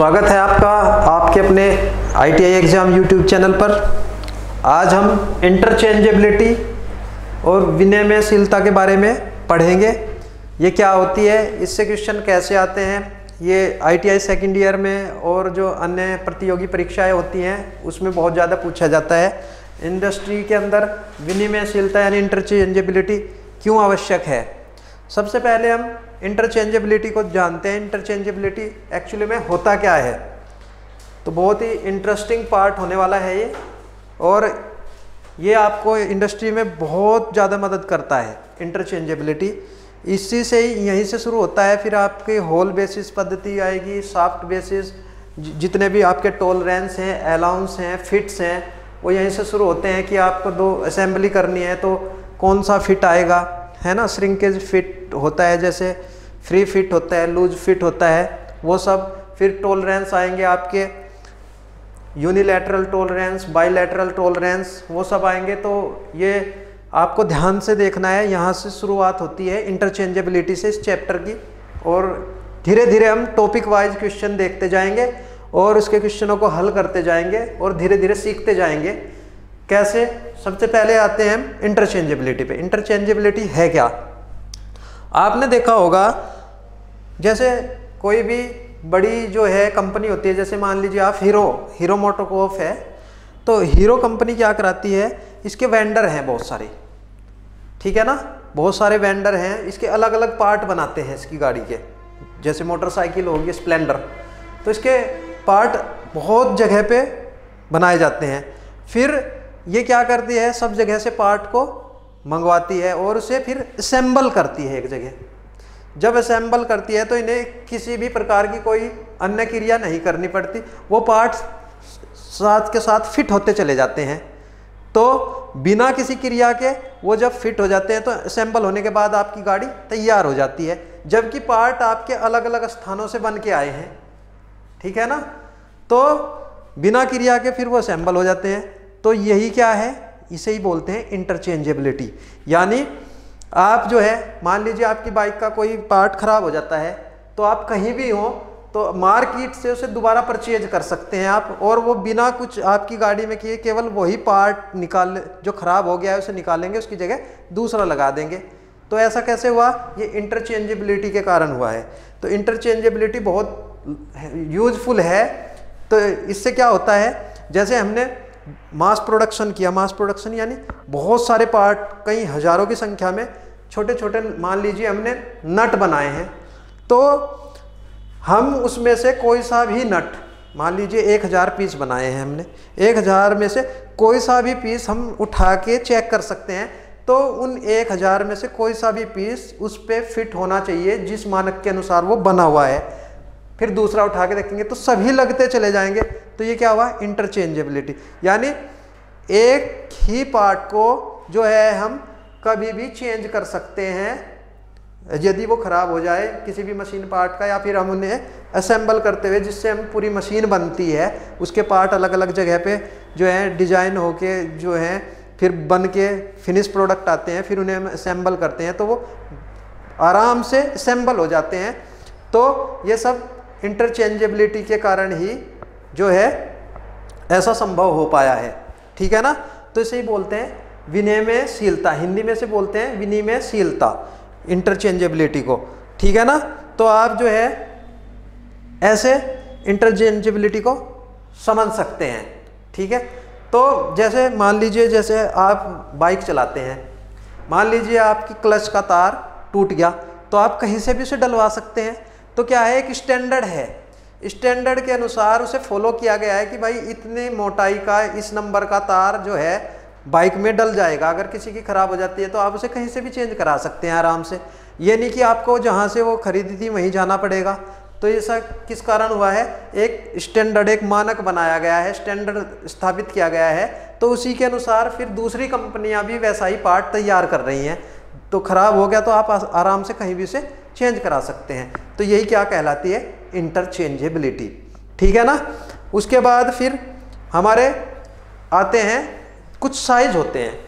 स्वागत है आपका, आपके अपने आईटीआई एग्ज़ाम यूट्यूब चैनल पर। आज हम इंटरचेंजेबिलिटी और विनिमयशीलता के बारे में पढ़ेंगे। ये क्या होती है, इससे क्वेश्चन कैसे आते हैं, ये आईटीआई सेकंड ईयर में और जो अन्य प्रतियोगी परीक्षाएँ होती हैं, उसमें बहुत ज़्यादा पूछा जाता है। इंडस्ट्री के अंदर विनिमयशीलता यानी इंटरचेंजेबिलिटी क्यों आवश्यक है? सबसे पहले हम इंटरचेंजेबिलिटी को जानते हैं। इंटरचेंजेबिलिटी एक्चुअली में होता क्या है? तो बहुत ही इंटरेस्टिंग पार्ट होने वाला है ये। और ये आपको इंडस्ट्री में बहुत ज़्यादा मदद करता है इंटरचेंजेबिलिटी इसी से ही, यहीं से शुरू होता है, फिर आपके होल बेसिस पद्धति आएगी सॉफ्ट बेसिस जितने भी आपके टोलरेंस हैं अलाउंस हैं फिट्स हैं, वो यहीं से शुरू होते हैं कि आपको दो असेंबली करनी है तो कौन सा फिट आएगा? है ना श्रिंकेज फिट होता है, जैसे फ्री फिट होता है लूज फिट होता है, वो सब फिर टोलरेंस आएँगे आपके। यूनिलेटरल टोलरेंस बाईलेटरल टोलरेंस वो सब आएँगे तो ये आपको ध्यान से देखना है। यहाँ से शुरुआत होती है इंटरचेंजेबिलिटी से इस चैप्टर की, और धीरे धीरे हम टॉपिक वाइज क्वेश्चन देखते जाएँगे, और उसके क्वेश्चनों को हल करते जाएँगे, और धीरे धीरे सीखते जाएँगे। कैसे? सबसे पहले आते हैं हम इंटरचेंजेबिलिटी पे। इंटरचेंजेबिलिटी है क्या? आपने देखा होगा, जैसे कोई भी बड़ी जो है कंपनी होती है, जैसे मान लीजिए आप हीरो हीरो मोटोकोफ है तो हीरो कंपनी क्या कराती है? इसके वेंडर हैं बहुत सारे। ठीक है ना? बहुत सारे वेंडर हैं, इसके अलग अलग पार्ट बनाते हैं इसकी गाड़ी के। जैसे मोटरसाइकिल होगी स्प्लेंडर तो इसके पार्ट बहुत जगह पे बनाए जाते हैं। फिर ये क्या करती है? सब जगह से पार्ट को मंगवाती है और उसे फिर असेंबल करती है एक जगह। जब असेंबल करती है तो इन्हें किसी भी प्रकार की कोई अन्य क्रिया नहीं करनी पड़ती। वो पार्ट साथ के साथ फिट होते चले जाते हैं। तो बिना किसी क्रिया के वो जब फिट हो जाते हैं तो असेंबल होने के बाद आपकी गाड़ी तैयार हो जाती है। जबकि पार्ट आपके अलग अलग स्थानों से बन के आए हैं। ठीक है ना? तो बिना क्रिया के फिर वो असेंबल हो जाते हैं। तो यही क्या है? इसे ही बोलते हैं इंटरचेंजेबिलिटी यानी आप जो है, मान लीजिए आपकी बाइक का कोई पार्ट खराब हो जाता है तो आप कहीं भी हो तो मार्केट से उसे दोबारा परचेज कर सकते हैं आप, और वो बिना कुछ आपकी गाड़ी में किए केवल वही पार्ट निकाल, जो ख़राब हो गया है, उसे निकालेंगे, उसकी जगह दूसरा लगा देंगे। तो ऐसा कैसे हुआ? ये इंटरचेंजेबिलिटी के कारण हुआ है। तो इंटरचेंजेबिलिटी बहुत यूजफुल है। तो इससे क्या होता है? जैसे हमने मास प्रोडक्शन किया मास प्रोडक्शन यानी बहुत सारे पार्ट कई हज़ारों की संख्या में छोटे छोटे मान लीजिए हमने नट बनाए हैं। तो हम उसमें से कोई सा भी नट, मान लीजिए एक हज़ार पीस बनाए हैं हमने, एक हज़ार में से कोई सा भी पीस हम उठा के चेक कर सकते हैं। तो उन एक हज़ार में से कोई सा भी पीस उस पर फिट होना चाहिए, जिस मानक के अनुसार वो बना हुआ है। फिर दूसरा उठा के देखेंगे तो सभी लगते चले जाएँगे। तो ये क्या हुआ? इंटरचेंजेबिलिटी यानी एक ही पार्ट को जो है हम कभी भी चेंज कर सकते हैं, यदि वो ख़राब हो जाए किसी भी मशीन पार्ट का या फिर हम उन्हें असेंबल करते हुए जिससे हम पूरी मशीन बनती है, उसके पार्ट अलग अलग जगह पे जो है डिज़ाइन होके जो है फिर बन के फिनिश प्रोडक्ट आते हैं, फिर उन्हें हम असेंबल करते हैं तो वो आराम से असेंबल हो जाते हैं। तो ये सब इंटरचेंजेबिलिटी के कारण ही जो है, ऐसा संभव हो पाया है। ठीक है ना? तो इसे ही बोलते हैं विनिमयशीलता। हिंदी में से बोलते हैं विनिमयशीलता इंटरचेंजेबिलिटी को। ठीक है ना? तो आप जो है, ऐसे इंटरचेंजेबिलिटी को समझ सकते हैं। ठीक है? तो जैसे मान लीजिए, जैसे आप बाइक चलाते हैं। मान लीजिए आपकी क्लच का तार टूट गया तो आप कहीं से भी उसे डलवा सकते हैं। तो क्या है, एक स्टैंडर्ड है। स्टैंडर्ड के अनुसार उसे फॉलो किया गया है कि भाई इतने मोटाई का, इस नंबर का तार जो है बाइक में डल जाएगा। अगर किसी की ख़राब हो जाती है तो आप उसे कहीं से भी चेंज करा सकते हैं आराम से। ये नहीं कि आपको जहाँ से वो खरीदी थी, वहीं जाना पड़ेगा। तो ऐसा किस कारण हुआ है? एक स्टैंडर्ड एक मानक बनाया गया है स्टैंडर्ड स्थापित किया गया है। तो उसी के अनुसार फिर दूसरी कंपनियाँ भी वैसा ही पार्ट तैयार कर रही हैं। तो ख़राब हो गया तो आप आराम से कहीं भी उसे चेंज करा सकते हैं। तो यही क्या कहलाती है? इंटरचेंजेबिलिटी। ठीक है ना? उसके बाद फिर हमारे आते हैं, कुछ साइज़ होते हैं।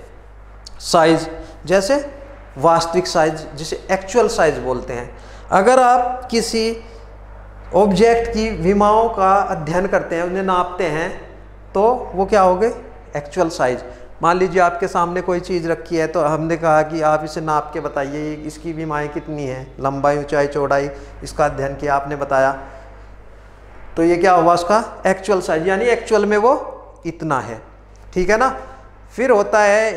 साइज़ जैसे वास्तविक साइज़ जिसे एक्चुअल साइज़ बोलते हैं। अगर आप किसी ऑब्जेक्ट की विमाओं का अध्ययन करते हैं, उन्हें नापते हैं तो वो क्या हो गए एक्चुअल साइज़ मान लीजिए आपके सामने कोई चीज़ रखी है तो हमने कहा कि आप इसे नाप के बताइए इसकी बीमाएँ कितनी है? लंबाई, ऊंचाई, चौड़ाई, इसका अध्ययन किया आपने बताया। तो ये क्या हुआ उसका? एक्चुअल साइज़ यानी एक्चुअल में वो इतना है। ठीक है ना? फिर होता है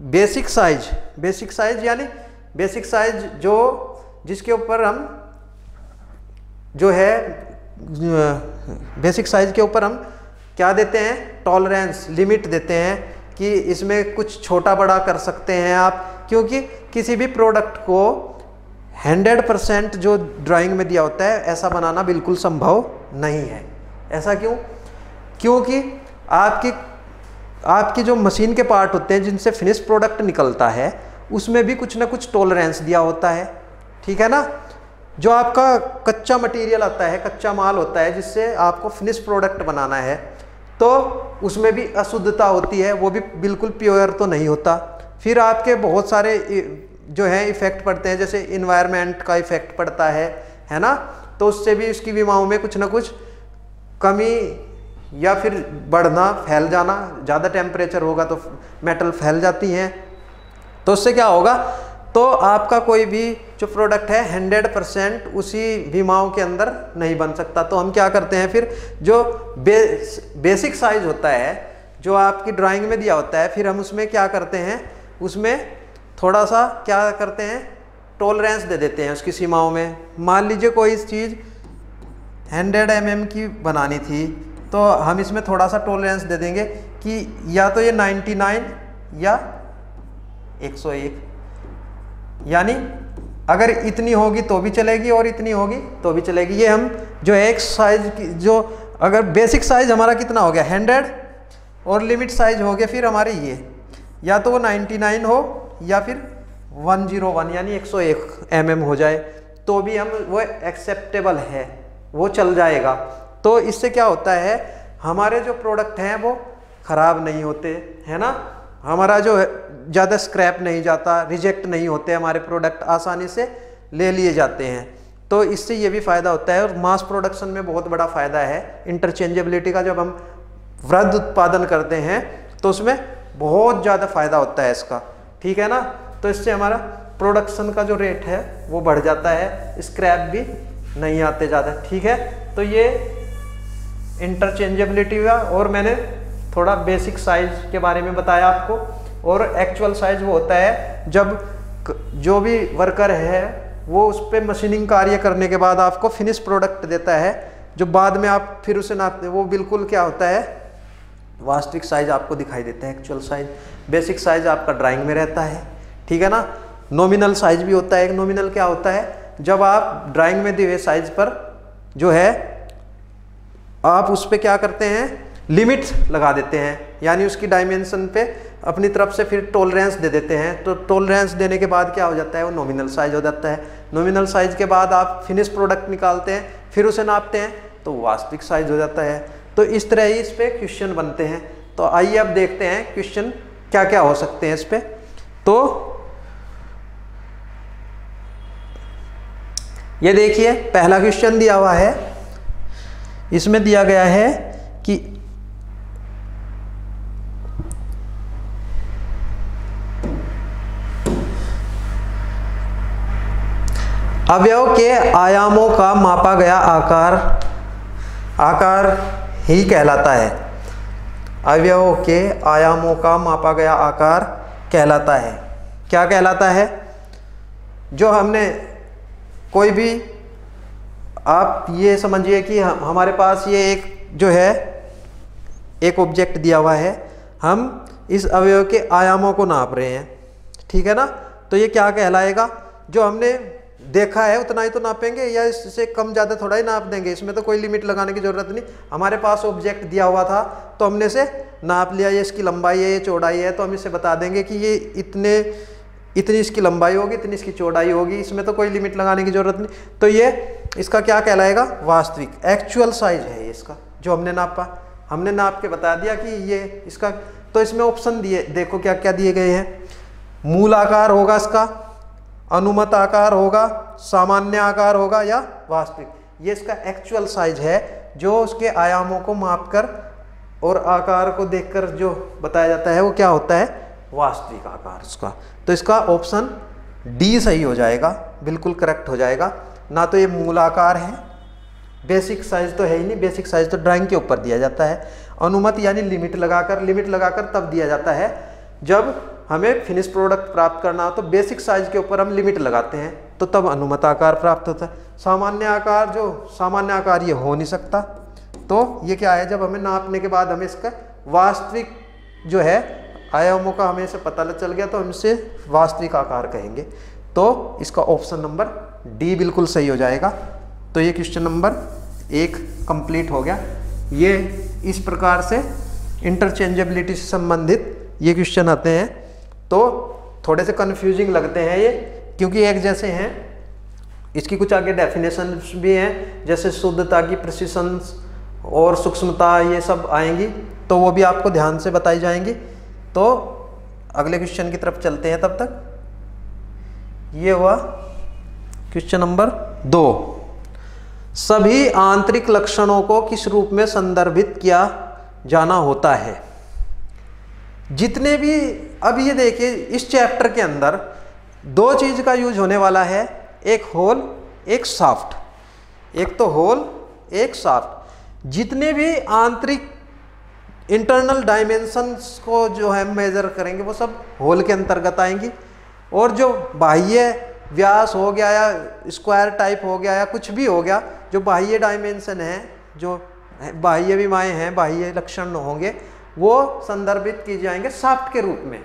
बेसिक साइज़ बेसिक साइज़ यानी बेसिक साइज़ जो, जिसके ऊपर हम जो है बेसिक साइज़ के ऊपर हम क्या देते हैं? टॉलरेंस लिमिट देते हैं कि इसमें कुछ छोटा बड़ा कर सकते हैं आप, क्योंकि किसी भी प्रोडक्ट को 100 परसेंट जो ड्राइंग में दिया होता है, ऐसा बनाना बिल्कुल संभव नहीं है। ऐसा क्यों? क्योंकि आपकी आपकी जो मशीन के पार्ट होते हैं, जिनसे फिनिश प्रोडक्ट निकलता है, उसमें भी कुछ ना कुछ टॉलरेंस दिया होता है। ठीक है ना? जो आपका कच्चा मटेरियल आता है, कच्चा माल होता है, जिससे आपको फिनिश प्रोडक्ट बनाना है तो उसमें भी अशुद्धता होती है, वो भी बिल्कुल प्योर तो नहीं होता। फिर आपके बहुत सारे जो हैं इफ़ेक्ट पड़ते हैं, जैसे इन्वायरमेंट का इफ़ेक्ट पड़ता है है ना? तो उससे भी उसकी बीमाओं में कुछ ना कुछ कमी या फिर बढ़ना, फैल जाना, ज़्यादा टेम्परेचर होगा तो मेटल फैल जाती हैं। तो उससे क्या होगा? तो आपका कोई भी जो प्रोडक्ट है हंड्रेड परसेंट उसी बीमाओं के अंदर नहीं बन सकता। तो हम क्या करते हैं फिर जो बे, बेसिक साइज़ होता है जो आपकी ड्राइंग में दिया होता है फिर हम उसमें क्या करते हैं उसमें थोड़ा सा क्या करते हैं टॉलरेंस दे देते हैं उसकी सीमाओं में। मान लीजिए कोई चीज़ हंड्रेड एम की बनानी थी तो हम इसमें थोड़ा सा टॉलरेंस दे देंगे कि या तो ये 99 या 101 यानी अगर इतनी होगी तो भी चलेगी और इतनी होगी तो भी चलेगी। ये हम जो एक साइज़ की, जो अगर बेसिक साइज़ हमारा कितना हो गया? हंड्रेड और लिमिट साइज़ हो गया फिर हमारे ये। या तो वो 99 हो या फिर 101 यानी एक सौ एक एम एम हो जाए तो भी हम वो एक्सेप्टेबल है, वो चल जाएगा। तो इससे क्या होता है, हमारे जो प्रोडक्ट हैं वो ख़राब नहीं होते, है ना? हमारा जो है, ज़्यादा स्क्रैप नहीं जाता रिजेक्ट नहीं होते हमारे प्रोडक्ट आसानी से ले लिए जाते हैं। तो इससे ये भी फ़ायदा होता है और मास प्रोडक्शन में बहुत बड़ा फ़ायदा है। इंटरचेंजेबिलिटी का जब हम वृद्ध उत्पादन करते हैं तो उसमें बहुत ज़्यादा फ़ायदा होता है इसका। ठीक है ना? तो इससे हमारा प्रोडक्शन का जो रेट है, वो बढ़ जाता है। स्क्रैप भी नहीं आते ज़्यादा। ठीक है? तो ये इंटरचेंजेबिलिटी का और मैंने थोड़ा बेसिक साइज़ के बारे में बताया आपको। और एक्चुअल साइज़ वो होता है जब जो भी वर्कर है, वो उस पर मशीनिंग कार्य करने के बाद आपको फिनिश प्रोडक्ट देता है। जो बाद में आप फिर उसे नापते वो बिल्कुल क्या होता है? वास्तविक साइज़ आपको दिखाई देता है एक्चुअल साइज़ बेसिक साइज़ आपका ड्राइंग में रहता है। ठीक है ना? नॉमिनल साइज़ भी होता है। एक नॉमिनल क्या होता है? जब आप ड्राइंग में दिए साइज़ पर जो है, आप उस पर क्या करते हैं? लिमिट लगा देते हैं, यानी उसकी डायमेंशन पे अपनी तरफ़ से फिर टॉलरेंस दे देते हैं। तो टॉलरेंस देने के बाद क्या हो जाता है? वो नॉमिनल साइज़ हो जाता है। नॉमिनल साइज़ के बाद आप फिनिश प्रोडक्ट निकालते हैं, फिर उसे नापते हैं तो वास्तविक साइज़ हो जाता है। तो इस तरह ही इस पर क्वेश्चन बनते हैं। तो आइए अब देखते हैं क्वेश्चन क्या क्या हो सकते हैं इस पर तो ये देखिए, पहला क्वेश्चन दिया हुआ है। इसमें दिया गया है कि अवयव के आयामों का मापा गया आकार। आकार ही कहलाता है। अवयव के आयामों का मापा गया आकार कहलाता है। क्या कहलाता है? जो हमने कोई भी, आप ये समझिए कि हम, हमारे पास ये एक जो है, एक ऑब्जेक्ट दिया हुआ है। हम इस अवयव के आयामों को नाप रहे हैं। ठीक है ना? तो ये क्या कहलाएगा? जो हमने देखा है, उतना ही तो नापेंगे या इससे कम ज़्यादा थोड़ा ही नाप देंगे? इसमें तो कोई लिमिट लगाने की ज़रूरत नहीं। हमारे पास ऑब्जेक्ट दिया हुआ था तो हमने इसे नाप लिया। ये इसकी लंबाई है, ये चौड़ाई है तो हम इसे बता देंगे कि ये इतने, इतनी इसकी लंबाई होगी, इतनी इसकी चौड़ाई होगी। इसमें तो कोई लिमिट लगाने की ज़रूरत नहीं। तो ये इसका क्या कहलाएगा? वास्तविक। एक्चुअल साइज़ है ये इसका, जो हमने नापा। हमने नाप के बता दिया कि ये इसका तो इसमें ऑप्शन दिए, देखो क्या क्या दिए गए हैं। मूल आकार होगा इसका अनुमत आकार होगा, सामान्य आकार होगा या वास्तविक। ये इसका एक्चुअल साइज़ है, जो उसके आयामों को मापकर और आकार को देखकर जो बताया जाता है, वो क्या होता है? वास्तविक आकार उसका तो इसका ऑप्शन डी सही हो जाएगा, बिल्कुल करेक्ट हो जाएगा। ना तो ये मूल आकार है बेसिक साइज़ तो है ही नहीं बेसिक साइज़ तो ड्राइंग के ऊपर दिया जाता है। अनुमत यानी लिमिट लगाकर लिमिट लगाकर तब दिया जाता है, जब हमें फिनिश प्रोडक्ट प्राप्त करना हो तो बेसिक साइज़ के ऊपर हम लिमिट लगाते हैं तो तब अनुमत आकार प्राप्त होता है। सामान्य आकार जो, सामान्य आकार ये हो नहीं सकता। तो ये क्या है, जब हमें नापने के बाद हमें इसका वास्तविक जो है, आयामों का हमें से पता चल गया तो हम इसे वास्तविक आकार कहेंगे। तो इसका ऑप्शन नंबर डी बिल्कुल सही हो जाएगा। तो ये क्वेश्चन नंबर एक कंप्लीट हो गया। ये इस प्रकार से इंटरचेंजेबिलिटी से संबंधित ये क्वेश्चन आते हैं। तो थोड़े से कन्फ्यूजिंग लगते हैं ये, क्योंकि एक जैसे हैं, इसकी कुछ आगे डेफिनेशन भी हैं, जैसे शुद्धता की प्रशिशन और सूक्ष्मता ये सब आएँगी तो वो भी आपको ध्यान से बताई जाएँगी। तो अगले क्वेश्चन की तरफ़ चलते हैं तब तक। ये हुआ क्वेश्चन नंबर दो। सभी आंतरिक लक्षणों को किस रूप में संदर्भित किया जाना होता है? जितने भी, अब ये देखिए, इस चैप्टर के अंदर दो चीज़ का यूज़ होने वाला है, एक होल एक सॉफ्ट एक तो होल एक सॉफ्ट जितने भी आंतरिक इंटरनल डायमेंशंस को जो है मेजर करेंगे, वो सब होल के अंतर्गत आएँगी। और जो बाह्य व्यास हो गया या स्क्वायर टाइप हो गया या कुछ भी हो गया, जो बाह्य डायमेंशन है, जो बाह्य विमाएँ हैं, बाह्य लक्षण होंगे वो संदर्भित किए जाएँगे सॉफ्ट के रूप में।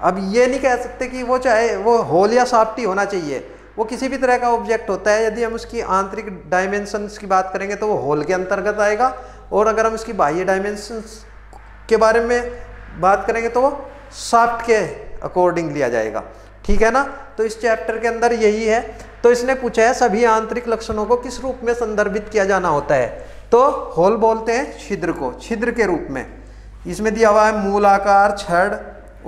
अब ये नहीं कह सकते कि वो चाहे वो होल या सॉफ्ट ही होना चाहिए। वो किसी भी तरह का ऑब्जेक्ट होता है। यदि हम उसकी आंतरिक डायमेंशंस की बात करेंगे तो वो होल के अंतर्गत आएगा। और अगर हम उसकी बाह्य डायमेंशंस के बारे में बात करेंगे तो वो सॉफ्ट के अकॉर्डिंग लिया जाएगा। ठीक है ना? तो इस चैप्टर के अंदर यही है। तो इसने पूछा है, सभी आंतरिक लक्षणों को किस रूप में संदर्भित किया जाना होता है? तो होल बोलते हैं छिद्र को, छिद्र के रूप में। इसमें दिया हुआ है मूल आकार छड़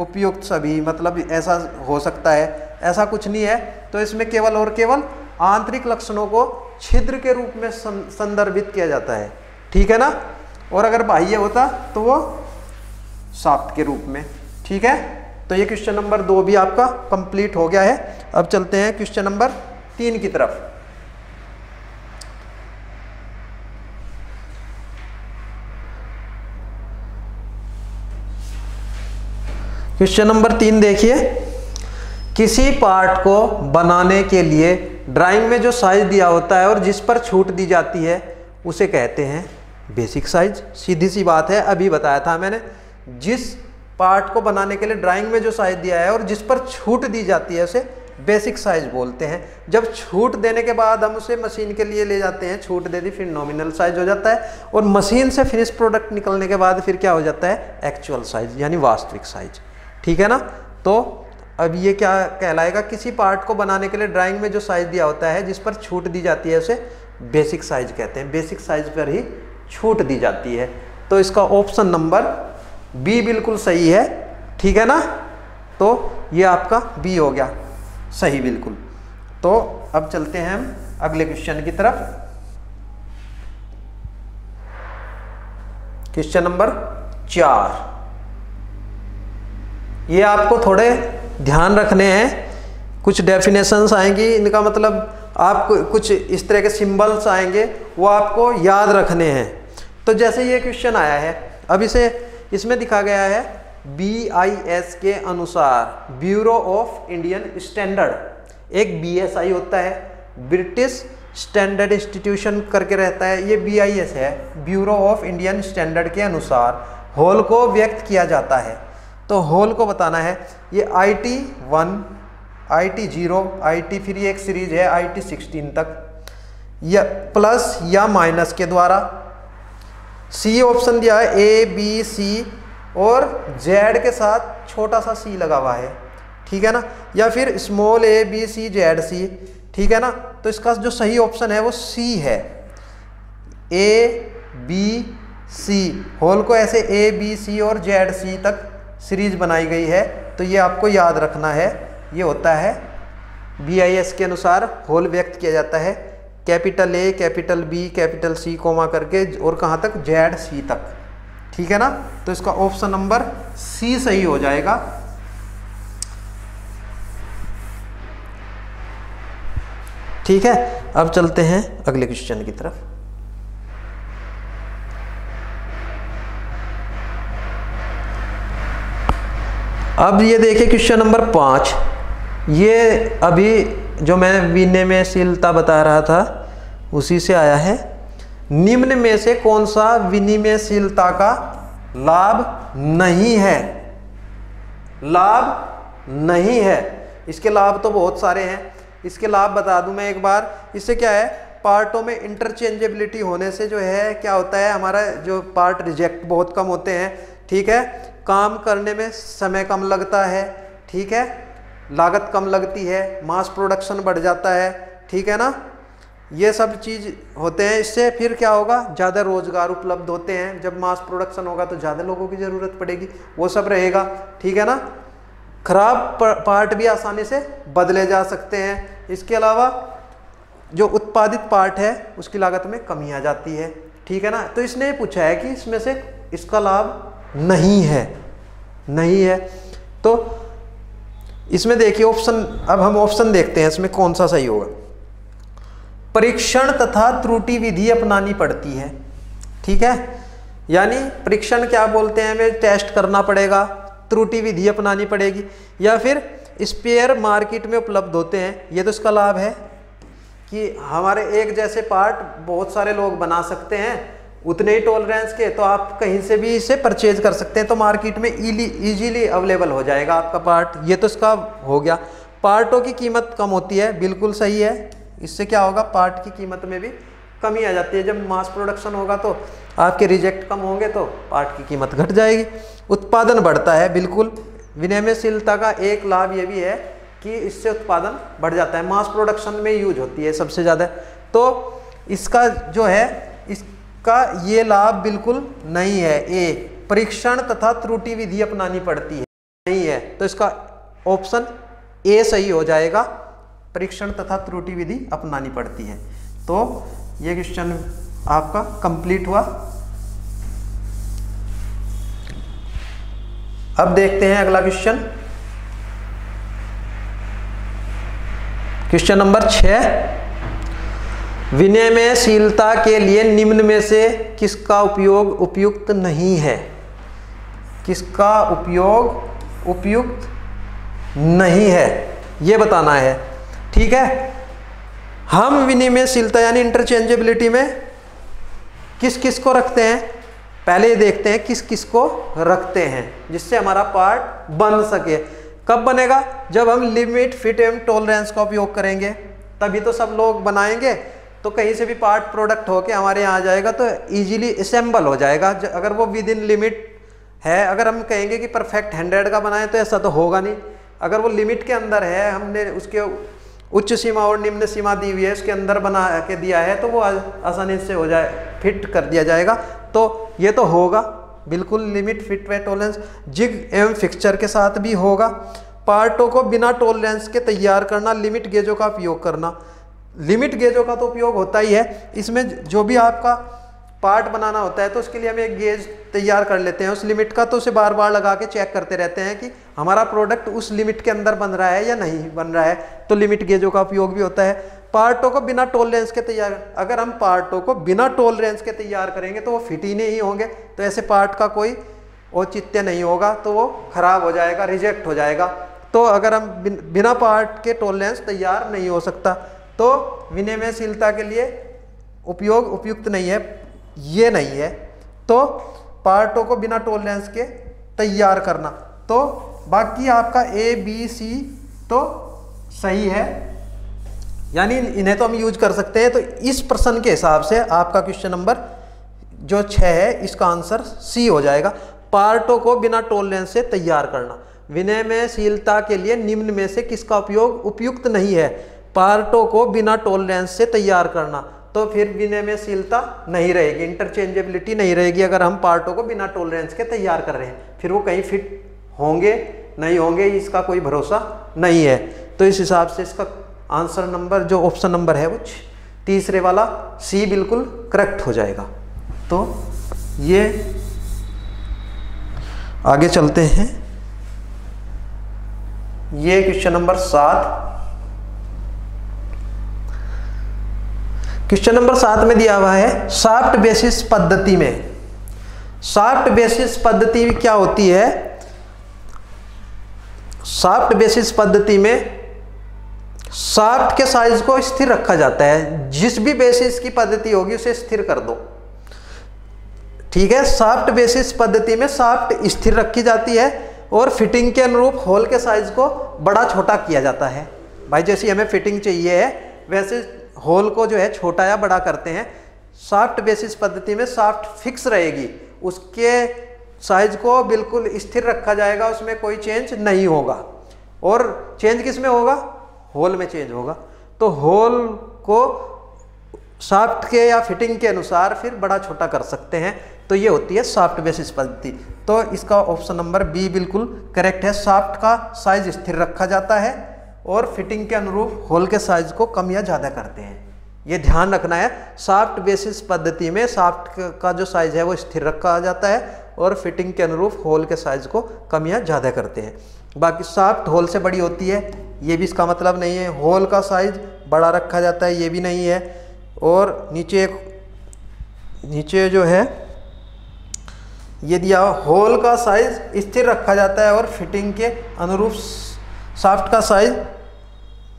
उपयुक्त सभी मतलब ऐसा हो सकता है, ऐसा कुछ नहीं है। तो इसमें केवल और केवल आंतरिक लक्षणों को छिद्र के रूप में संदर्भित किया जाता है। ठीक है ना? और अगर बाह्य होता तो वो साप्त के रूप में। ठीक है? तो ये क्वेश्चन नंबर दो भी आपका कंप्लीट हो गया है। अब चलते हैं क्वेश्चन नंबर तीन की तरफ़। क्वेश्चन नंबर तीन देखिए। किसी पार्ट को बनाने के लिए ड्राइंग में जो साइज़ दिया होता है और जिस पर छूट दी जाती है, उसे कहते हैं बेसिक साइज़ सीधी सी बात है, अभी बताया था मैंने। जिस पार्ट को बनाने के लिए ड्राइंग में जो साइज़ दिया है और जिस पर छूट दी जाती है, उसे बेसिक साइज़ बोलते हैं। जब छूट देने के बाद हम उसे मशीन के लिए ले जाते हैं, छूट दे दी, फिर नॉमिनल साइज़ हो जाता है। और मशीन से फिनिश प्रोडक्ट निकलने के बाद फिर क्या हो जाता है? एक्चुअल साइज़ यानी वास्तविक साइज़ ठीक है ना? तो अब ये क्या कहलाएगा? किसी पार्ट को बनाने के लिए ड्राइंग में जो साइज़ दिया होता है, जिस पर छूट दी जाती है, उसे बेसिक साइज़ कहते हैं। बेसिक साइज़ पर ही छूट दी जाती है। तो इसका ऑप्शन नंबर बी बिल्कुल सही है। ठीक है ना? तो ये आपका बी हो गया। सही, बिल्कुल। तो अब चलते हैं हम अगले क्वेश्चन की तरफ़। क्वेश्चन नंबर चार। ये आपको थोड़े ध्यान रखने हैं। कुछ डेफिनेशंस आएँगी, इनका मतलब आपको कुछ इस तरह के सिंबल्स आएँगे, वो आपको याद रखने हैं। तो जैसे ये क्वेश्चन आया है, अब इसे, इसमें दिखा गया है बी आई एस के अनुसार ब्यूरो ऑफ़ इंडियन स्टैंडर्ड एक बी एस आई होता है ब्रिटिश स्टैंडर्ड इंस्टीट्यूशन करके रहता है, ये बी आई एस है ब्यूरो ऑफ़ इंडियन स्टैंडर्ड के अनुसार। होल को व्यक्त किया जाता है। तो होल को बताना है, ये I T one I T zero I T फिर एक सीरीज़ है आई टी सिक्सटीन तक। या प्लस या माइनस के द्वारा सी ऑप्शन दिया है ए बी सी और जेड के साथ छोटा सा सी लगा हुआ है, ठीक है ना? या फिर small A B C Z C ठीक है ना? तो इसका जो सही ऑप्शन है वो सी है। ए बी सी होल को ऐसे ए बी सी और जेड सी तक सीरीज़ बनाई गई है तो ये आपको याद रखना है। ये होता है बी आई एस के अनुसार होल व्यक्त किया जाता है। Capital A capital B capital C comma करके, और कहाँ तक? जेड सी तक। ठीक है ना? तो इसका ऑप्शन नंबर सी सही हो जाएगा। ठीक है? अब चलते हैं अगले क्वेश्चन की तरफ़। अब ये देखिए क्वेश्चन नंबर पाँच। ये अभी जो मैं विनिमयशीलता बता रहा था, उसी से आया है। निम्न में से कौन सा विनिमयशीलता का लाभ नहीं है? लाभ नहीं है। इसके लाभ तो बहुत सारे हैं। इसके लाभ बता दूँ मैं एक बार। इससे क्या है? पार्टों में इंटरचेंजेबिलिटी होने से जो है, क्या होता है? हमारा जो पार्ट रिजेक्ट बहुत कम होते हैं। ठीक है? काम करने में समय कम लगता है, ठीक है? लागत कम लगती है, मास प्रोडक्शन बढ़ जाता है, ठीक है ना? ये सब चीज़ होते हैं। इससे फिर क्या होगा? ज़्यादा रोज़गार उपलब्ध होते हैं। जब मास प्रोडक्शन होगा तो ज़्यादा लोगों की ज़रूरत पड़ेगी। वो सब रहेगा, ठीक है ना? खराब पार्ट भी आसानी से बदले जा सकते हैं। इसके अलावा जो उत्पादित पार्ट है, उसकी लागत में कमी आ जाती है, ठीक है ना? तो इसने पूछा है कि इसमें से इसका लाभ नहीं है। नहीं है। तो इसमें देखिए ऑप्शन अब हम ऑप्शन देखते हैं, इसमें कौन सा सही होगा। परीक्षण तथा त्रुटि विधि अपनानी पड़ती है। ठीक है? यानी परीक्षण क्या बोलते हैं, हमें टेस्ट करना पड़ेगा, त्रुटि विधि अपनानी पड़ेगी, या फिर स्पेयर मार्केट में उपलब्ध होते हैं। ये तो इसका लाभ है कि हमारे एक जैसे पार्ट बहुत सारे लोग बना सकते हैं। उतने ही टॉलरेंस के तो आप कहीं से भी इसे परचेज कर सकते हैं तो मार्केट में ईजीली अवेलेबल हो जाएगा आपका पार्ट ये तो इसका हो गया। पार्टों की कीमत कम होती है, बिल्कुल सही है। इससे क्या होगा पार्ट की कीमत में भी कमी आ जाती है। जब मास प्रोडक्शन होगा तो आपके रिजेक्ट कम होंगे तो पार्ट की कीमत घट जाएगी। उत्पादन बढ़ता है, बिल्कुल। विनिमयशीलता का एक लाभ ये भी है कि इससे उत्पादन बढ़ जाता है। मास प्रोडक्शन में यूज़ होती है सबसे ज़्यादा। तो इसका जो है इसका ये लाभ बिल्कुल नहीं है। ए, परीक्षण तथा त्रुटि विधि अपनानी पड़ती है। नहीं है तो इसका ऑप्शन ए सही हो जाएगा। परीक्षण तथा त्रुटि विधि अपनानी पड़ती है। तो ये क्वेश्चन आपका कंप्लीट हुआ। अब देखते हैं अगला क्वेश्चन। क्वेश्चन नंबर छ। विनिमयशीलता के लिए निम्न में से किसका उपयोग उपयुक्त नहीं है? किसका उपयोग उपयुक्त नहीं है? यह बताना है। ठीक है? हम विनिमयशीलता यानी इंटरचेंजेबिलिटी में किस किस को रखते हैं? पहले देखते हैं किस किस को रखते हैं, जिससे हमारा पार्ट बन सके। कब बनेगा? जब हम लिमिट फिट एवं टॉलरेंस का उपयोग करेंगे। तभी तो सब लोग बनाएँगे। तो कहीं से भी पार्ट प्रोडक्ट होके हमारे यहाँ आ जाएगा तो इजीली असेंबल हो जाएगा। अगर वो विद इन लिमिट है, अगर हम कहेंगे कि परफेक्ट हंड्रेड का बनाए तो ऐसा तो होगा नहीं। अगर वो लिमिट के अंदर है, हमने उसके उच्च सीमा और निम्न सीमा दी हुई है, उसके अंदर बना के दिया है तो वो आसानी से हो जाए फिट कर दिया जाएगा। तो ये तो होगा, बिल्कुल लिमिट फिट वे टोलेंस जिग एवं फिक्सचर के साथ भी होगा। पार्टों को बिना टोलेंस के तैयार करना लिमिट गेजों का उपयोग करना। लिमिट गेजों का तो उपयोग होता ही है। इसमें जो भी आपका पार्ट बनाना होता है तो उसके लिए हम एक गेज तैयार कर लेते हैं। उस लिमिट का तो उसे बार बार लगा के चेक करते रहते हैं कि हमारा प्रोडक्ट उस लिमिट के अंदर बन रहा है या नहीं बन रहा है। तो लिमिट गेजों का उपयोग भी होता है। पार्टों को बिना टोल रेंज के तैयार, अगर हम पार्टों को बिना टोल रेंज के तैयार करेंगे तो वो फिट ही नहीं होंगे। तो ऐसे पार्ट का कोई औचित्य नहीं होगा तो वो खराब हो जाएगा, रिजेक्ट हो जाएगा। तो अगर हम बिना पार्ट के टोल रेंज तैयार नहीं हो सकता तो विनिमयशीलता के लिए उपयोग उपयुक्त नहीं है, ये नहीं है। तो पार्टों को बिना टोलरेंस के तैयार करना। तो बाकी आपका ए बी सी तो सही है। यानी इन्हें तो हम यूज़ कर सकते हैं। तो इस प्रश्न के हिसाब से आपका क्वेश्चन नंबर जो छः है, इसका आंसर सी हो जाएगा। पार्टों को बिना टोलरेंस से तैयार करना। विनिमयशीलता के लिए निम्न में से किसका उपयोग उपयुक्त नहीं है? पार्टों को बिना टोलरेंस से तैयार करना तो फिर विनिमयशीलता नहीं रहेगी इंटरचेंजेबिलिटी नहीं रहेगी अगर हम पार्टों को बिना टोलरेंस के तैयार कर रहे हैं। फिर वो कहीं फिट होंगे, नहीं होंगे, इसका कोई भरोसा नहीं है। तो इस हिसाब से इसका आंसर नंबर जो ऑप्शन नंबर है, वो तीसरे वाला सी बिल्कुल करेक्ट हो जाएगा। तो ये आगे चलते हैं। ये क्वेश्चन नंबर सात क्वेश्चन नंबर सात में दिया हुआ है सॉफ्ट बेसिस पद्धति में। सॉफ्ट बेसिस पद्धति क्या होती है? सॉफ्ट बेसिस पद्धति में सॉफ्ट के साइज़ को स्थिर रखा जाता है। जिस भी बेसिस की पद्धति होगी, उसे स्थिर कर दो। ठीक है? सॉफ्ट बेसिस पद्धति में सॉफ्ट स्थिर रखी जाती है और फिटिंग के अनुरूप होल के साइज़ को बड़ा छोटा किया जाता है। भाई जैसी हमें फिटिंग चाहिए है, वैसे होल को जो है छोटा या बड़ा करते हैं सॉफ्ट बेसिस पद्धति में सॉफ्ट फिक्स रहेगी। उसके साइज़ को बिल्कुल स्थिर रखा जाएगा, उसमें कोई चेंज नहीं होगा। और चेंज किसमें होगा? होल में चेंज होगा। तो होल को सॉफ्ट के या फिटिंग के अनुसार फिर बड़ा छोटा कर सकते हैं। तो ये होती है सॉफ्ट बेसिस पद्धति। तो इसका ऑप्शन नंबर बी बिल्कुल करेक्ट है। सॉफ्ट का साइज़ स्थिर रखा जाता है। और फिटिंग के अनुरूप होल के साइज़ को कम या ज़्यादा करते हैं। ये ध्यान रखना है सॉफ्ट बेसिस पद्धति में सॉफ्ट का जो साइज़ है वो स्थिर रखा जाता है और फिटिंग के अनुरूप होल के साइज़ को कम या ज़्यादा करते हैं। बाकी सॉफ्ट होल से बड़ी होती है, ये भी इसका मतलब नहीं है। होल का साइज़ बड़ा रखा जाता है, ये भी नहीं है। और नीचे एक नीचे जो है ये दिया होल का साइज़ स्थिर रखा जाता है और फिटिंग के अनुरूप सॉफ्ट का साइज़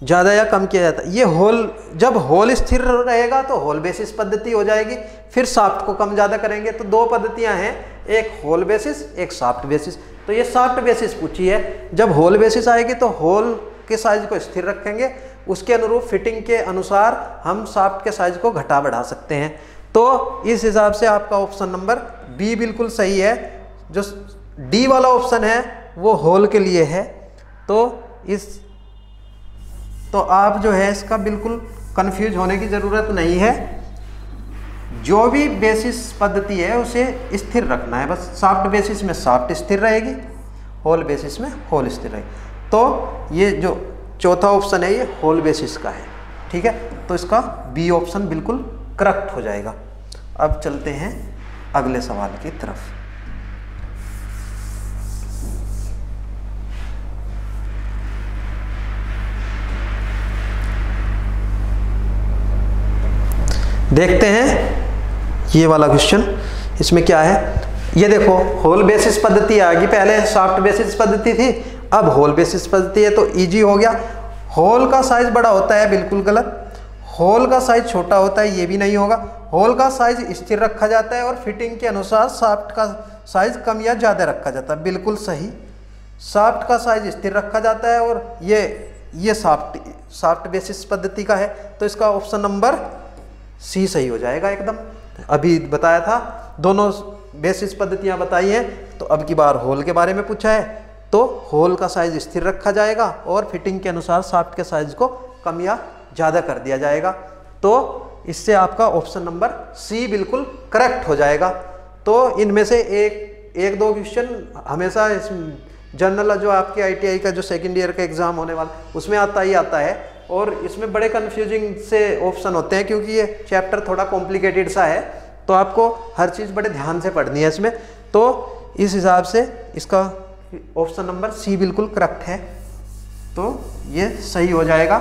ज़्यादा या कम किया जाता है। ये होल, जब होल स्थिर रहेगा तो होल बेसिस पद्धति हो जाएगी, फिर सॉफ्ट को कम ज़्यादा करेंगे तो दो पद्धतियाँ हैं, एक होल बेसिस एक सॉफ्ट बेसिस तो ये सॉफ्ट बेसिस पूछी है, जब होल बेसिस आएगी तो होल के साइज़ को स्थिर रखेंगे, उसके अनुरूप फिटिंग के अनुसार हम सॉफ्ट के साइज़ को घटा बढ़ा सकते हैं। तो इस हिसाब से आपका ऑप्शन नंबर बी बिल्कुल सही है, जो डी वाला ऑप्शन है, वो होल के लिए है। तो इस तो आप जो है इसका बिल्कुल कंफ्यूज होने की ज़रूरत नहीं है। जो भी बेसिस पद्धति है, उसे स्थिर रखना है। बस सॉफ्ट बेसिस में सॉफ्ट स्थिर रहेगी होल बेसिस में होल स्थिर रहेगी। तो ये जो चौथा ऑप्शन है, ये होल बेसिस का है। ठीक है? तो इसका बी ऑप्शन बिल्कुल करेक्ट हो जाएगा। अब चलते हैं अगले सवाल की तरफ़। देखते हैं ये वाला क्वेश्चन इसमें क्या है? ये देखो होल बेसिस पद्धति आ गई, पहले सॉफ्ट बेसिस पद्धति थी, अब होल बेसिस पद्धति है तो इजी हो गया। होल का साइज़ बड़ा होता है, बिल्कुल गलत। होल का साइज़ छोटा होता है, ये भी नहीं होगा। होल का साइज़ स्थिर रखा जाता है और फिटिंग के अनुसार सॉफ्ट का साइज़ कम या ज़्यादा रखा जाता है, बिल्कुल सही। सॉफ्ट का साइज़ स्थिर रखा जाता है और ये ये सॉफ्ट सॉफ्ट बेसिस पद्धति का है तो इसका ऑप्शन नंबर सी सही हो जाएगा एकदम। अभी बताया था, दोनों बेसिस पद्धतियाँ बताई हैं तो अब की बार होल के बारे में पूछा है तो होल का साइज़ स्थिर रखा जाएगा और फिटिंग के अनुसार सॉफ्ट के साइज़ को कम या ज़्यादा कर दिया जाएगा। तो इससे आपका ऑप्शन नंबर सी बिल्कुल करेक्ट हो जाएगा। तो इनमें से एक एक दो क्वेश्चन हमेशा इस जनरल जो आपके आईटीआई का, जो सेकेंड ईयर का एग्ज़ाम होने वाला, उसमें आता ही आता है। और इसमें बड़े कन्फ्यूजिंग से ऑप्शन होते हैं क्योंकि ये चैप्टर थोड़ा कॉम्प्लिकेटेड सा है तो आपको हर चीज़ बड़े ध्यान से पढ़नी है इसमें। तो इस हिसाब से इसका ऑप्शन नंबर सी बिल्कुल करेक्ट है। तो ये सही हो जाएगा।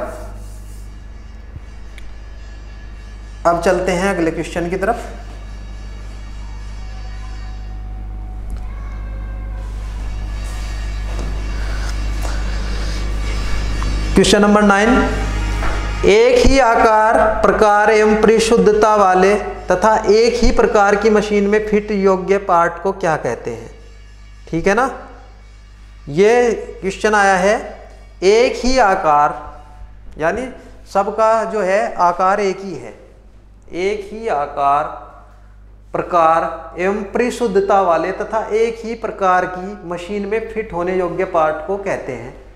अब चलते हैं अगले क्वेश्चन की तरफ़। Question number nine. एक ही आकार, प्रकार एवं परिशुद्धता वाले तथा एक ही प्रकार की मशीन में फिट योग्य पार्ट को क्या कहते हैं? ठीक है ना? ये क्वेश्चन आया है, एक ही आकार, यानी सबका जो है आकार एक ही है। एक ही आकार, प्रकार एवं परिशुद्धता वाले तथा एक ही प्रकार की मशीन में फिट होने योग्य पार्ट को कहते हैं।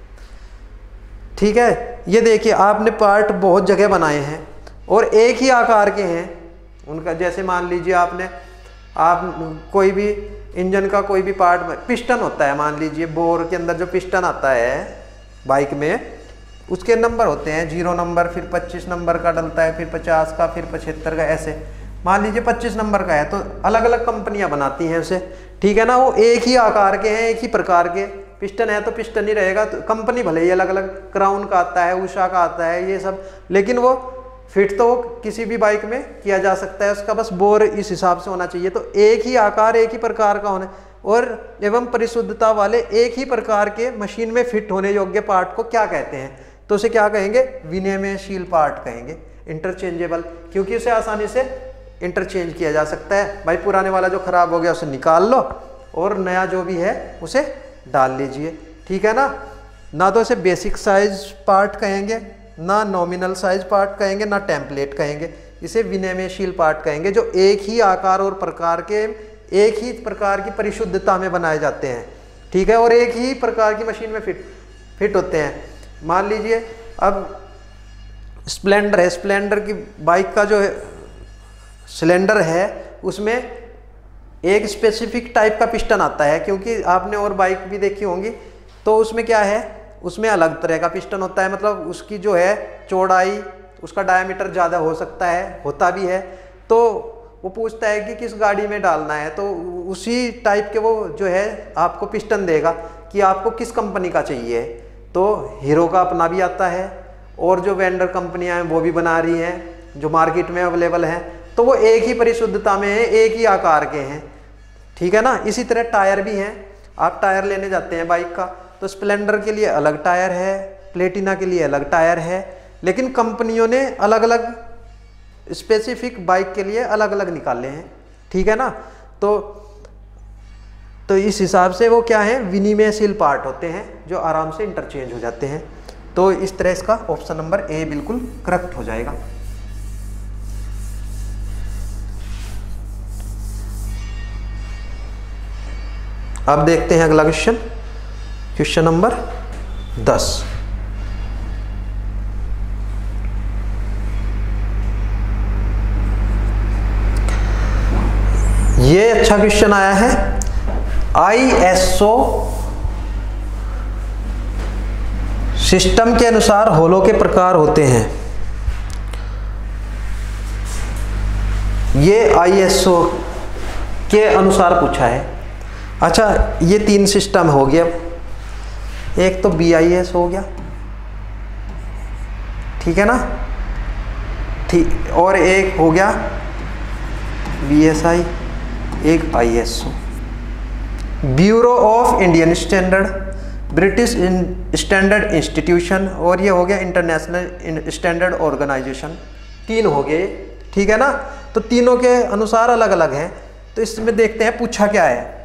ठीक है? ये देखिए, आपने पार्ट बहुत जगह बनाए हैं और एक ही आकार के हैं। उनका जैसे मान लीजिए आपने, आप कोई भी इंजन का कोई भी पार्ट पिस्टन होता है, मान लीजिए बोर के अंदर जो पिस्टन आता है बाइक में, उसके नंबर होते हैं ज़ीरो नंबर फिर पच्चीस नंबर का डलता है, फिर पचास का, फिर पचहत्तर का, ऐसे। मान लीजिए पच्चीस नंबर का है तो अलग अलग कंपनियाँ बनाती हैं उसे। ठीक है ना? वो एक ही आकार के हैं, एक ही प्रकार के। पिस्टन है तो पिस्टन ही रहेगा तो कंपनी भले ही अलग अलग क्राउन का आता है, उषा का आता है, ये सब, लेकिन वो फिट तो किसी भी बाइक में किया जा सकता है, उसका बस बोर इस हिसाब से होना चाहिए तो एक ही आकार, एक ही प्रकार का होना, और एवं परिशुद्धता वाले एक ही प्रकार के मशीन में फिट होने योग्य पार्ट को क्या कहते हैं? तो उसे क्या कहेंगे? विनिमयशील पार्ट कहेंगे इंटरचेंजेबल क्योंकि उसे आसानी से इंटरचेंज किया जा सकता है। भाई, पुराने वाला जो खराब हो गया, उसे निकाल लो, और नया जो भी है, उसे डाल लीजिए। ठीक है ना? ना तो इसे बेसिक साइज़ पार्ट कहेंगे, ना नॉमिनल साइज़ पार्ट कहेंगे, ना टेम्पलेट कहेंगे। इसे विनिमयशील पार्ट कहेंगे, जो एक ही आकार और प्रकार के, एक ही प्रकार की परिशुद्धता में बनाए जाते हैं। ठीक है? और एक ही प्रकार की मशीन में फिट फिट होते हैं। मान लीजिए, अब स्प्लेंडर है। स्प्लेंडर की बाइक का जो सिलेंडर है, उसमें एक स्पेसिफिक टाइप का पिस्टन आता है, क्योंकि आपने और बाइक भी देखी होंगी। तो उसमें क्या है? उसमें अलग तरह का पिस्टन होता है मतलब उसकी जो है चौड़ाई, उसका डायमीटर ज़्यादा हो सकता है, होता भी है। तो वो पूछता है कि किस गाड़ी में डालना है तो उसी टाइप के वो जो है आपको पिस्टन देगा कि आपको किस कंपनी का चाहिए। तो हीरो का अपना भी आता है, और जो वेंडर कंपनियाँ हैं, वो भी बना रही हैं, जो मार्केट में अवेलेबल हैं। तो वो एक ही परिशुद्धता में है, एक ही आकार के हैं। ठीक है ना? इसी तरह टायर भी हैं। आप टायर लेने जाते हैं बाइक का तो स्प्लेंडर के लिए अलग टायर है, प्लेटिना के लिए अलग टायर है, लेकिन कंपनियों ने अलग अलग स्पेसिफिक बाइक के लिए अलग अलग निकाले हैं। ठीक है ना? तो तो इस हिसाब से वो क्या है? विनिमयशील पार्ट होते हैं, जो आराम से इंटरचेंज हो जाते हैं। तो इस तरह इसका ऑप्शन नंबर ए बिल्कुल करेक्ट हो जाएगा। अब देखते हैं अगला क्वेश्चन क्वेश्चन नंबर दस। ये अच्छा क्वेश्चन आया है। आई एस ओ सिस्टम के अनुसार होलो के प्रकार होते हैं। ये आई एस ओ के अनुसार पूछा है। अच्छा ये तीन सिस्टम हो गया। एक तो बी आई एस हो गया। ठीक है ना? ठीक, और एक हो गया बी एस आई एक I S O bureau of Indian standard British standard institution और ये हो गया इंटरनेशनल स्टैंडर्ड ऑर्गेनाइजेशन तीन हो गए, ठीक है ना? तो तीनों के अनुसार अलग अलग हैं। तो इसमें देखते हैं, पूछा क्या है?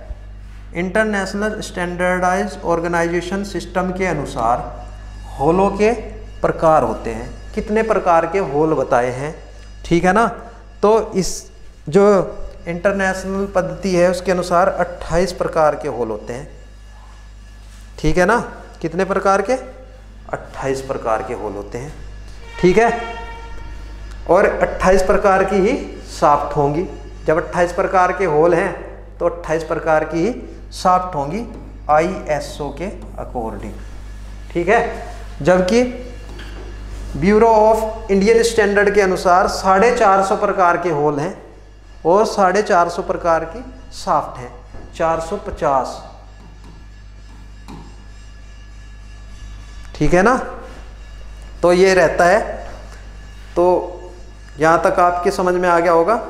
इंटरनेशनल स्टैंडर्डाइज ऑर्गेनाइजेशन सिस्टम के अनुसार होलों के प्रकार होते हैं। कितने प्रकार के होल बताए हैं? ठीक है ना? तो इस जो इंटरनेशनल पद्धति है, उसके अनुसार 28 प्रकार के होल होते हैं। ठीक है ना? कितने प्रकार के? 28 प्रकार के होल होते हैं। ठीक है? और 28 प्रकार की ही साफ्ट होंगी। जब 28 प्रकार के होल हैं तो 28 प्रकार की ही साफ्ट होंगी आईएसओ के अकॉर्डिंग ठीक है? जबकि ब्यूरो ऑफ़ इंडियन स्टैंडर्ड के अनुसार साढ़े चार सौ प्रकार के होल हैं और साढ़े चार सौ प्रकार की साफ्ट हैं। चार सौ पचास। ठीक है ना? तो ये रहता है। तो यहाँ तक आपके समझ में आ गया होगा।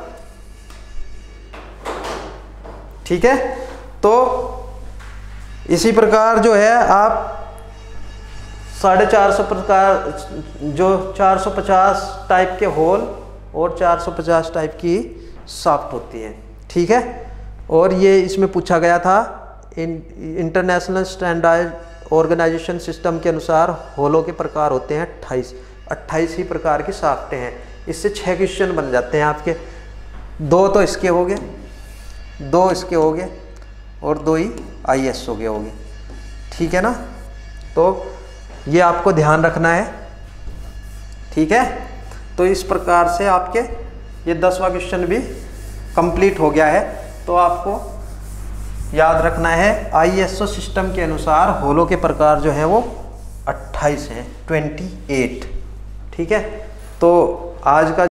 ठीक है? तो इसी प्रकार जो है आप साढ़े चार सौ प्रकार, जो 450 टाइप के होल और 450 टाइप की सॉफ्ट होती हैं, ठीक है? और ये इसमें पूछा गया था, इन इंटरनेशनल स्टैंडर्ड ऑर्गेनाइजेशन सिस्टम के अनुसार होलों के प्रकार होते हैं अट्ठाईस अट्ठाईस ही प्रकार की साफ्टें हैं। इससे छः क्वेश्चन बन जाते हैं आपके। दो तो इसके हो गए, दो इसके हो गए और दो ही आई एस हो गए हो गए ठीक है ना? तो ये आपको ध्यान रखना है। ठीक है? तो इस प्रकार से आपके ये दसवा क्वेश्चन भी कंप्लीट हो गया है। तो आपको याद रखना है आईएसओ सिस्टम के अनुसार होलो के प्रकार जो है वो अट्ठाईस हैं ट्वेंटी एट ठीक है? तो आज का